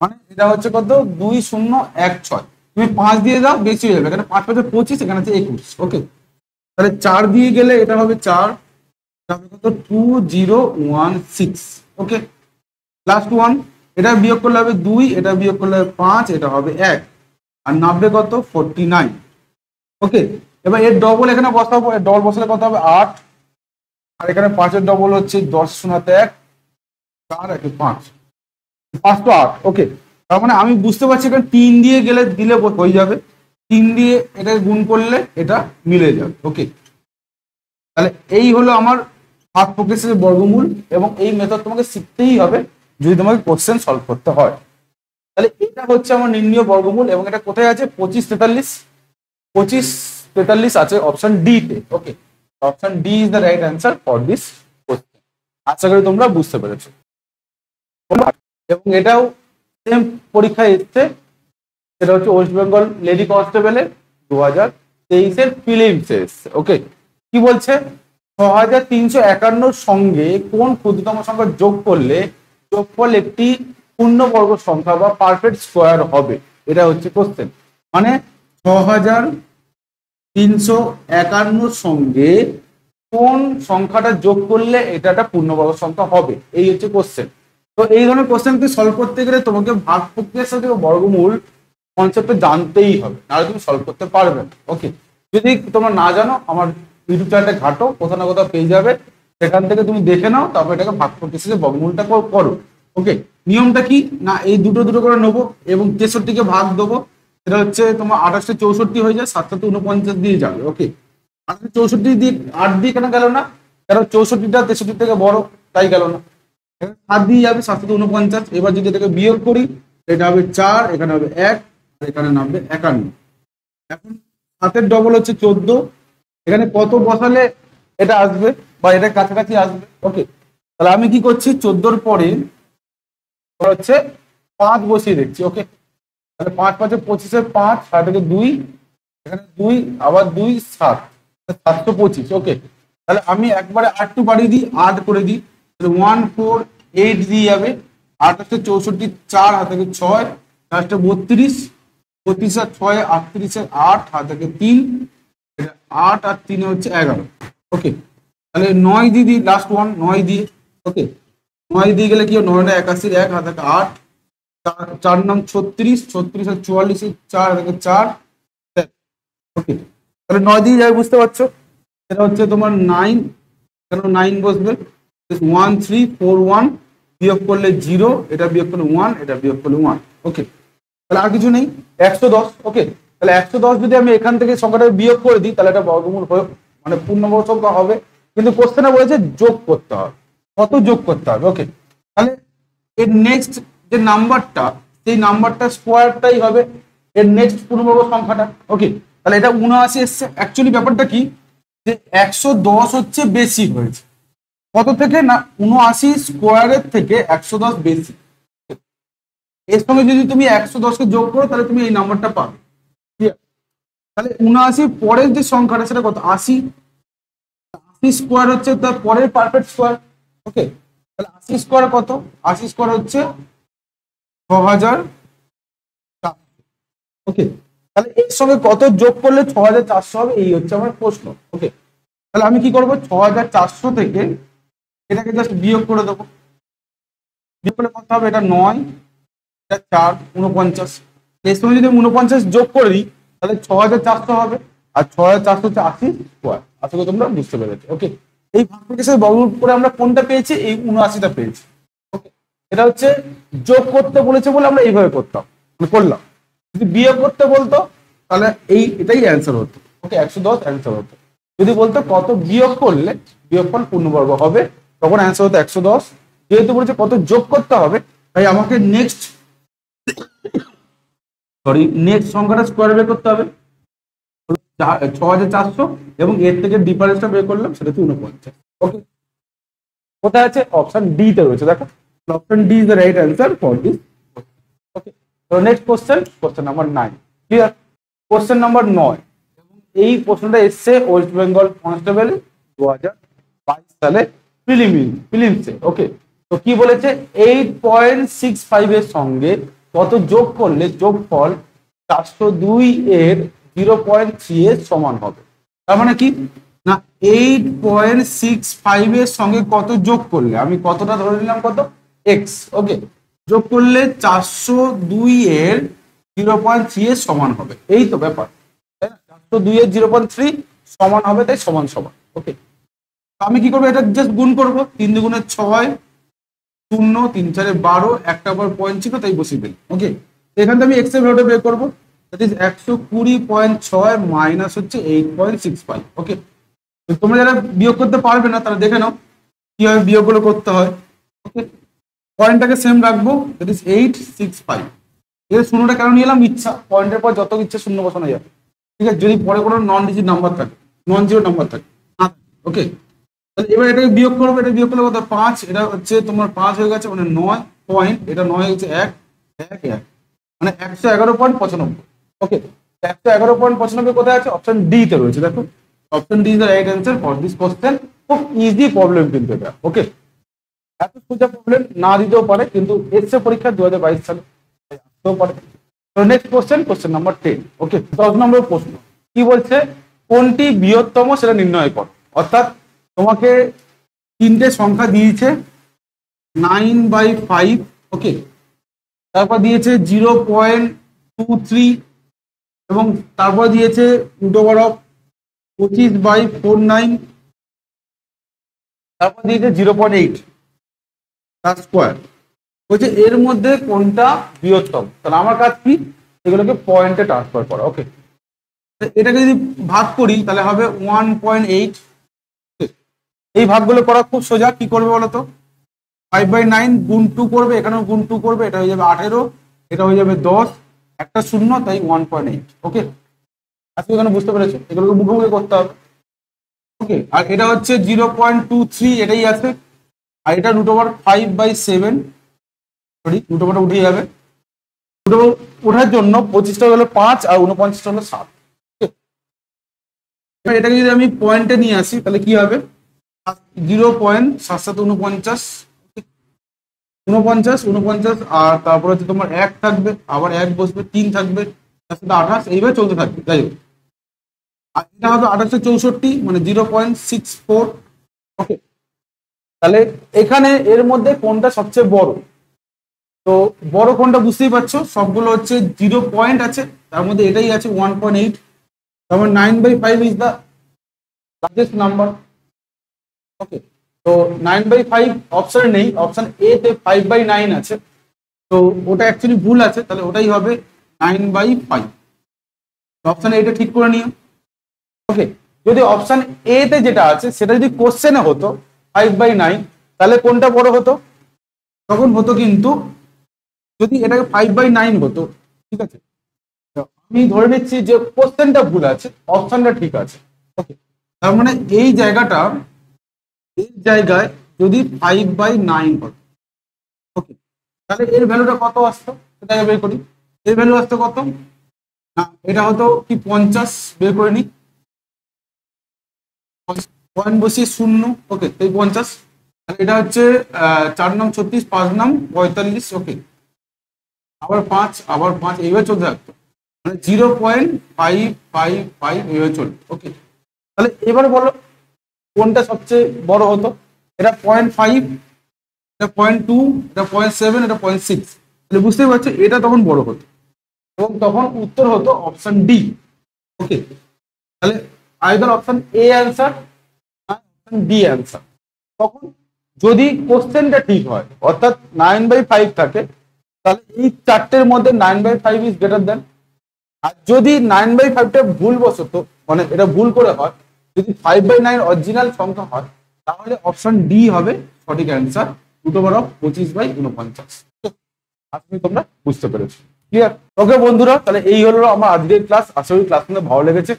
মানে এটা হচ্ছে কত? দুই শূন্য এক ছয়। তুমি পাঁচ দিয়ে দাও, বেশি হয়ে যাবে। এখানে পাঁচ পাঁচে পঁচিশ, এখানে হচ্ছে একুশ। ওকে? তাহলে চার দিয়ে গেলে এটা হবে চার। হবে কত? Two zero one six okay? Last one এটা বিয়োগ করলে হবে দুই, এটা বিয়োগ করলে হবে পাঁচ, এটা হবে এক। আর নাববে কত? Forty nine okay? এবার এর ডবল এখানে বসাবো। ডবল বসালে কত হবে? আট। আর এখানে পাঁচের ডবল হচ্ছে দশ শূন্যতে এক, চার, একে পাঁচ। পাঁচ তো আট ওকে তার মানে আমি বুঝতে পারছি এখানে তিন দিয়ে গেলে দিলে হয়ে যাবে। তিন দিয়ে এটা গুণ করলে এটা মিলে যাবে ওকে তাহলে এই হলো আমার হাত প্রক্রিয়া বর্গমূল এবং এই মেথড তোমাকে শিখতেই হবে যদি তোমাকে কোশ্চেন সলভ করতে হয়। তাহলে এটা হচ্ছে আমার নির্ণয় বর্গমূল এবং এটা কোথায় আছে? পঁচিশ তেতাল্লিশ। পঁচিশ তেতাল্লিশ আছে অপশন ডি তে okay option D is the right answer for this question আশা করি তোমরা বুঝতে পেরেছ। এবং এটাও সেম পরীক্ষায় এসছে। সেটা হচ্ছে ওয়েস্ট বেঙ্গল লেডি কনস্টেবলের দু হাজার তেইশের ফিলিমস এসছে। ওকে কি বলছে? ছ হাজার তিনশো একান্নর সঙ্গে কোন ক্ষুদ্রতম সংখ্যা যোগ করলে যোগফল একটি পূর্ণবর্গ সংখ্যা বা পারফেক্ট স্কোয়ার হবে? এটা হচ্ছে কোশ্চেন মানে ছ হাজার তিনশো একান্নর সঙ্গে কোন সংখ্যাটা যোগ করলে এটা একটা পূর্ণবর্গ সংখ্যা হবে? এই হচ্ছে কোশ্চেন তো এই ধরনের কোশ্চেন কোশ্চেনকে সলভ করতে গেলে তোমাকে ভাগ প্রক্রিয়ার সাথে বর্গমূল কনসেপ্টে জানতেই হবে। নাহলে তুমি সলভ করতে পারবে না। ওকে যদি তোমরা না জানো, আমার ইউটিউব চ্যানেলটা ঘাটো, কোথাও না কোথাও পেয়ে যাবে। সেখান থেকে তুমি দেখে নাও, তারপর এটাকে ভাগ প্রক্রিয়ার সাথে বর্গমূলটা করো ওকে নিয়মটা কি? না, এই দুটো দুটো করে নেব এবং তেষট্টিকে ভাগ দেবো। সেটা হচ্ছে তোমার আঠাশটা চৌষট্টি হয়ে যায় সাতটাতে উনপঞ্চাশ দিয়ে যাবে ওকে আঠাশটা চৌষট্টি দিয়ে আট দিয়ে কেন গেল না? কারণ চৌষট্টিটা তেষট্টি থেকে বড়, তাই গেল না। সাত দিয়ে যাবে, সাতশো উনপঞ্চাশ এবার যদি এটাকে বিয়োগ করি, এটা হবে চার, এখানে হবে এক, আর এখানে নামবে একান্ন। এখন সাতের ডবল হচ্ছে চোদ্দ, এখানে কত বসালে এটা আসবে, বা এটা কাছাকাছি আসবে ওকে তাহলে আমি কি করছি? চোদ্দোর পরে হচ্ছে পাঁচ বসিয়ে দেখছি ওকে তাহলে পাঁচ পাঁচে পঁচিশে পাঁচ, সাত থেকে দুই, এখানে দুই, আবার দুই, সাত। সাতশো পঁচিশ ওকে তাহলে আমি একবারে আটটু বাড়িয়ে দিই আট করে দিই। তাহলে ওয়ান ফোর এইট দিয়ে যাবে। আট হচ্ছে চৌষট্টি, চার হাত থেকে ছয়, লাস্টে বত্রিশ বত্রিশ আর ছয় আটত্রিশের আট হাত থেকে তিন আট আর তিনে হচ্ছে এগারো। ওকে তাহলে নয় দিয়ে দিই লাস্ট ওয়ান নয় দিয়ে ওকে নয় দিয়ে গেলে কি? নয়টা একাশির এক হাত থেকে আট চার- নাম ছত্রিশ ছত্রিশ আর চুয়াল্লিশ চার থেকে চার ওকে তাহলে নয় দিয়ে যাবে, বুঝতে পারছ? এটা হচ্ছে তোমার নাইন কেন নাইন বসবে? ওয়ান থ্রি ফোর ওয়ান বিয়োগ করলে জিরো এটা বিয়োগ করলে ওয়ান এটা বিয়োগ করলে ওয়ান ওকে তাহলে আর কিছু নেই, একশো দশ। ওকে তাহলে একশো দশ যদি আমি এখান থেকে সংখ্যাটা বিয়োগ করে দিই, তাহলে এটা বর্গমূল হয়ে মানে পূর্ণবর্গ সংখ্যা হবে। কিন্তু কোশ্চেনে বলেছে যোগ করতে হবে। কত যোগ করতে হবে? ওকে তাহলে এর নেক্সট যে নাম্বারটা, সেই নাম্বারটা স্কোয়ারটাই হবে এর নেক্সট পূর্ণবর্গ সংখ্যাটা। ওকে তাহলে এটা উনআশি এসছে। অ্যাকচুয়ালি ব্যাপারটা কি? যে একশো দশ হচ্ছে বেশি হয়েছে। কত থেকে? না, উনআশি স্কোয়ারের থেকে একশো দশ বেশি। এর সঙ্গে যদি তুমি একশো দশকে যোগ করো, তাহলে তুমি এই নাম্বারটা পাবে? তাহলে উনআশি পরের যে সংখ্যাটা, সেটা কত? আশি। আশি স্কোয়ার হচ্ছে তার পরের পারফেক্ট স্কোয়ার ওকে তাহলে আশি স্কোয়ার কত? আশি স্কোয়ার হচ্ছে ছ হাজার ওকে তাহলে এর সঙ্গে কত যোগ করলে ছ হাজার চারশো হবে? এই হচ্ছে আমার প্রশ্ন। ওকে তাহলে আমি কি করব? ছ হাজার চারশো থেকে এটাকে জাস্ট বিয়োগ করে দেবো। বিয়োগ করলে কত হবে? এটা নয়। এটা চার উনপঞ্চাশ এর সঙ্গে যদি উনপঞ্চাশ যোগ করে দিই, তাহলে ছ হাজার চারশো হবে। আর ছ হাজার চারশো হচ্ছে আশি স্কোয়ার আশা করি তোমরা বুঝতে পেরেছ। ওকে এই ভাগফলকের সাথে বর্গমূল করে আমরা কোনটা পেয়েছি? এই উনআশিটা পেয়েছি। এটা হচ্ছে যোগ করতে বলেছে বলে আমরা এইভাবে করতাম মানে করলাম। যদি বিয়োগ করতে বলতো, তাহলে এই, এটাই অ্যান্সার হতো। ওকে, একশো দশ অ্যান্সার হতো। যদি বলতো কত বিয়োগ করলে বিয়োগফল পূর্ণবর্গ হবে, তখন অ্যান্সার হতো একশো দশ। যেহেতু বলেছে কত যোগ করতে হবে, তাই আমাকে নেক্সট সরি নেক্সট সংখ্যাটা স্কোয়ার বের করতে হবে। ছ হাজার চারশো এবং এর থেকে ডিফারেন্সটা বের করলাম, সেটা হচ্ছে উনপঞ্চাশ ওকে। কোথায় আছে? অপশন ডি তে রয়েছে, দেখো। D is the right answer for this okay তো next question question number nine clear question number নয় এবং এই প্রশ্নটা এসছে ওয়েস্ট বেঙ্গল কনস্টেবল দু হাজার বাইশ সালে প্রিলিমি প্রিলিমসে ওকে তো কি বলেছে? এইট পয়েন্ট সিক্স ফাইভ এর সঙ্গে কত যোগ করলে যোগফল চারশো দুই এর জিরো পয়েন্ট থ্রি এর সমান হবে? তার মানে কি? না এইট পয়েন্ট সিক্স ফাইভ এর সঙ্গে কত যোগ করলে? আমি কতটা ধরে নিলাম কত? এক্স ওকে যোগ করলে চারশো দুই এর জিরো পয়েন্ট থ্রি এর সমান হবে। এই তো ব্যাপার। চারশো দুই এর জিরো পয়েন্ট থ্রি সমান হবে, তাই সমান সমান ওকে আমি কি করব? এটা জাস্ট গুণ করব। তিন দুগুণের ছয়, শূন্য, তিন চারে বারো, একটা পর পয়েন্ট ছিল, তাই বসিয়ে দিল ওকে এখান থেকে আমি এক্সের ভ্যালুটা বের করব। দ্যাট ইজ একশো কুড়ি পয়েন্ট ছয় মাইনাস হচ্ছে eight point six five okay তোমরা যারা বিয়োগ করতে পারবে না, তারা দেখে নাও, কীভাবে বিয়োগগুলো করতে হয় ওকে পয়েন্টটাকে সেম রাখব that is eight six five এর শূন্যটা কেন নিয়ে এলাম? ইচ্ছা। পয়েন্টের পর যত ইচ্ছা শূন্য বসানো যাবে। ঠিক আছে? যদি পরে কোনো নন ডিজিট নাম্বার থাকে নন জিরো নাম্বার থাকে ওকে তাহলে এবার এটাকে বিয়োগ করব, এটা বিয়োগ করলে কত? পাঁচ। এটা হচ্ছে তোমার পাঁচ হয়ে গেছে মানে নয় পয়েন্ট এটা নয় হচ্ছে এক এক এক। মানে একশো এগারো পয়েন্ট পঁচানব্বই। ওকে একশো এগারো পয়েন্ট পঁচানব্বই কোথায় আছে? অপশন ডি তে রয়েছে। দেখো option D is the right answer for this question খুব ইজি প্রবলেম কিন্তু এটা। ওকে এত সোজা প্রবলেম না দিতেও পারে, কিন্তু এসছে পরীক্ষা দু হাজার বাইশ সালে আসতেও পারে। Next question question number ten okay দশ নম্বর প্রশ্ন, কি বলছে? কোনটি বৃহত্তম সেটা নির্ণয় কর। অর্থাৎ তোমাকে তিনটে সংখ্যা দিয়েছে নাইন বাই ফাইভ ওকে তারপর দিয়েছে জিরো পয়েন্ট টু থ্রি এবং তারপর দিয়েছে ওভার অফ পঁচিশ বাই ফোর নাইন তারপর দিয়েছে জিরো পয়েন্ট এইট তার স্কোয়ার বলছে, এর মধ্যে কোনটা বৃহত্তম? তাহলে আমার কাজ কি? এগুলোকে পয়েন্টে ট্রান্সফার করা ওকে এটাকে যদি ভাগ করি, তাহলে হবে ওয়ান পয়েন্ট এইট এই ভাগগুলো করা খুব সোজা, কি করবে বলো তো ফাইভ বাই নাইন গুণ টু করবে, এখানেও গুণ টু করবে, এটা হয়ে যাবে আঠেরো, এটা হয়ে যাবে দশ, একটা শূন্য, তাই ওয়ান পয়েন্ট এইট ওকে আজকে এখানে বুঝতে পেরেছ। এগুলোকে মুখোমুখি করতে হবে ওকে আর এটা হচ্ছে জিরো পয়েন্ট টু থ্রি এটাই আছে। আর এটা root over five by seven sorry root ওভারটা উঠে যাবে। রুট ওভার ওঠার জন্য পঁচিশটা হলো পাঁচ আর উনপঞ্চাশটা হলো সাত। এবার এটাকে যদি আমি পয়েন্টে নিয়ে আসি, তাহলে কি হবে? জিরো পয়েন্ট সাত সাত উনপঞ্চাশ উনপঞ্চাশ উনপঞ্চাশ আর তারপর হচ্ছে তোমার এক থাকবে, আবার এক বসবে, তিন থাকবে তার সাথে আঠাশ, এইভাবে চলতে থাকবে, যাই হোক। আর এটা হবে আঠাশশো চৌষট্টি মানে zero point six four okay তাহলে এখানে এর মধ্যে কোনটা সবচেয়ে বড়? তো বড় কোনটা বুঝতেই পারছ? সবগুলো হচ্ছে জিরো পয়েন্ট আছে, তার মধ্যে এটাই আছে ওয়ান পয়েন্ট এইট তারপর nine by five is the largest number okay তো নাইন বাই ফাইভ অপশন নেই অপশন এ তে ফাইভ বাই নাইন আছে। তো ওটা অ্যাকচুয়ালি ভুল আছে, তাহলে ওটাই হবে নাইন বাই ফাইভ অপশন এটা ঠিক করে নিও। ওকে যদি অপশন এ তে যেটা আছে, সেটা যদি কোশ্চেনে হতো ফাইভ বাই নাইন তাহলে কোনটা বড় হতো? তখন হতো কিন্তু, যদি এটাকে ফাইভ বাই নাইন হতো, ঠিক আছে? আমি ধরে নিচ্ছি যে কোশ্চেনটা ভুল আছে, অপশনটা ঠিক আছে। ওকে, তার মানে এই জায়গাটা, এই জায়গায় যদি ফাইভ বাই নাইন হতো, ওকে, তাহলে এর ভ্যালুটা কত আসতো? সেটাকে বের করি। এর ভ্যালু আসতো কত? না, এটা হতো কি পঞ্চাশ? বের করে নি পয়েন্ট বসিয়ে শূন্য। ওকে এই পঞ্চাশ। এটা হচ্ছে চার নাম ছত্রিশ, পাঁচ নাম পঁয়তাল্লিশ। ওকে আবার পাঁচ আবার পাঁচ, এইভাবে চলতে থাকতো। মানে zero point five five five এইভাবে চলতো। ওকে তাহলে এবার বলো, কোনটা সবচেয়ে বড় হতো? এটা পয়েন্ট ফাইভ, এটা পয়েন্ট টু, এটা পয়েন্ট সেভেন, এটা পয়েন্ট সিক্স। তাহলে বুঝতেই পারছ, এটা তখন বড় হতো। এবং তখন উত্তর হতো অপশন ডি। ওকে তাহলে either option A, answer D answer তখন যদি কোশ্চেনটা ঠিক হয়, অর্থাৎ নাইন বাই ফাইভ থাকে, তাহলে এই চারটের মধ্যে nine by five is greater than আর যদি নাইন বাই ফাইভটা ভুল বসত মানে এটা ভুল করে হয়, যদি ফাইভ বাই নাইন অরিজিনাল সংখ্যা হয়, তাহলে অপশন ডি হবে সঠিক অ্যান্সার দুটো বড় পঁচিশ বাই উনপঞ্চাশ করি তোমরা বুঝতে পেরেছ। ক্লিয়ার ওকে বন্ধুরা, তাহলে এই হলো আমার আজকের ক্লাস করি ক্লাস কিন্তু ভালো লেগেছে।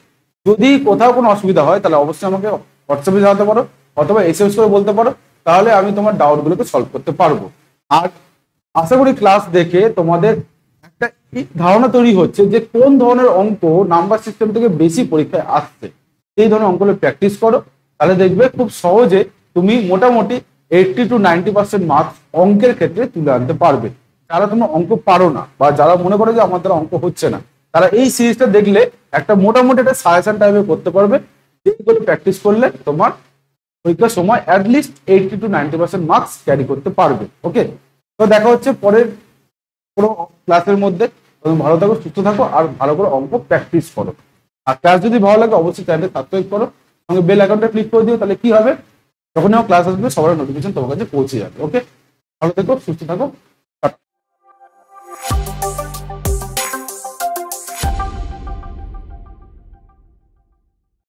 যদি কোথাও কোনো অসুবিধা হয়, তাহলে অবশ্যই আমাকে হোয়াটসঅ্যাপে জানাতে পারো অথবা এসএমএস করে বলতে পারো, তাহলে আমি তোমার ডাউটগুলোকে সলভ করতে পারব। আর আশা করি ক্লাস দেখে তোমাদের একটা ধারণা তৈরি হচ্ছে যে কোন ধরনের অঙ্ক নাম্বার সিস্টেম থেকে বেশি পরীক্ষায় আসছে। সেই ধরনের অঙ্কগুলো প্র্যাকটিস করো, তাহলে দেখবে খুব সহজে তুমি মোটামুটি eighty two ninety percent marks অঙ্কের ক্ষেত্রে তুলে আনতে পারবে। যারা তোমরা অঙ্ক পারো না বা যারা মনে করো যে আমার দ্বারা অঙ্ক হচ্ছে না, তারা এই সিরিজটা দেখলে একটা মোটামুটি একটা সাজেশন টাইপে করতে পারবে। যেগুলো প্র্যাকটিস করলে তোমার পরীক্ষার সময় at least eighty two ninety percent marks carry করতে পারবে ওকে তো দেখা হচ্ছে পরের কোনো ক্লাসের মধ্যে। তুমি ভালো থাকো, সুস্থ থাকো, আর ভালো করে অঙ্ক প্র্যাকটিস করো। আর ক্লাস যদি ভালো লাগে, অবশ্যই চ্যানেলে সাবস্ক্রাইব করো। সঙ্গে বেল অ্যাকাউন্টে ক্লিক করে দিও, তাহলে কি হবে? যখন আমার ক্লাস আসবে, সবার নোটিফিকেশন তোমার কাছে পৌঁছে যাবে ওকে ভালো থেকো, সুস্থ থাকো।